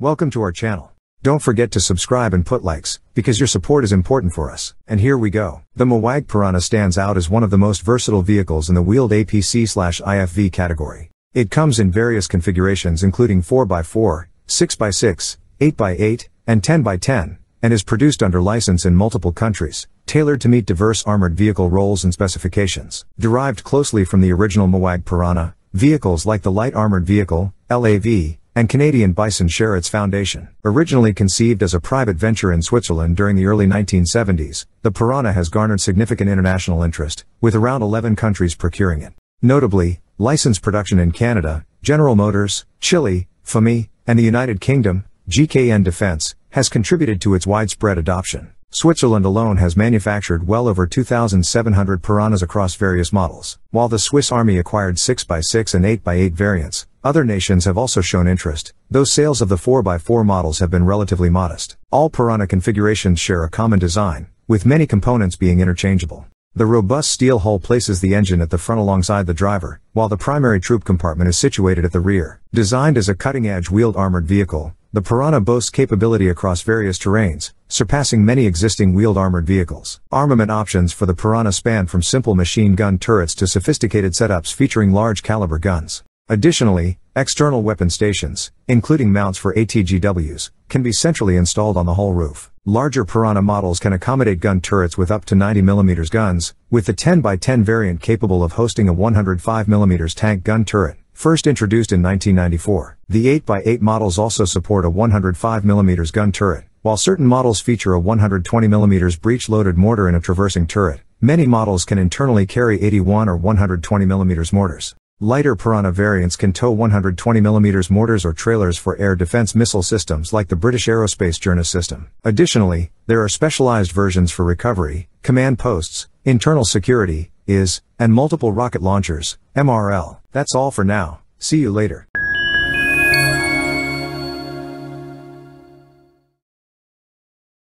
Welcome to our channel. Don't forget to subscribe and put likes, because your support is important for us. And here we go. The MOWAG Piranha stands out as one of the most versatile vehicles in the wheeled APC/IFV category. It comes in various configurations including 4x4, 6x6, 8x8, and 10x10, and is produced under license in multiple countries, tailored to meet diverse armored vehicle roles and specifications. Derived closely from the original MOWAG Piranha, vehicles like the Light Armored Vehicle, LAV, and Canadian Bison share its foundation. Originally conceived as a private venture in Switzerland during the early 1970s, the Piranha has garnered significant international interest, with around 11 countries procuring it. Notably, licensed production in Canada, General Motors, Chile, FAMAE, and the United Kingdom, GKN Defense, has contributed to its widespread adoption. Switzerland alone has manufactured well over 2,700 Piranhas across various models. While the Swiss Army acquired 6x6 and 8x8 variants, other nations have also shown interest, though sales of the 4x4 models have been relatively modest. All Piranha configurations share a common design, with many components being interchangeable. The robust steel hull places the engine at the front alongside the driver, while the primary troop compartment is situated at the rear. Designed as a cutting-edge wheeled armored vehicle, the Piranha boasts capability across various terrains, surpassing many existing wheeled armored vehicles. Armament options for the Piranha span from simple machine gun turrets to sophisticated setups featuring large caliber guns. Additionally, external weapon stations, including mounts for ATGWs, can be centrally installed on the hull roof. Larger Piranha models can accommodate gun turrets with up to 90mm guns, with the 10x10 variant capable of hosting a 105mm tank gun turret, First introduced in 1994, the 8x8 models also support a 105mm gun turret, while certain models feature a 120mm breech-loaded mortar in a traversing turret. Many models can internally carry 81 or 120mm mortars. Lighter Piranha variants can tow 120mm mortars or trailers for air defense missile systems like the British Aerospace Jernas system. Additionally, there are specialized versions for recovery, command posts, internal security, IS, and multiple rocket launchers, MRL. That's all for now, see you later.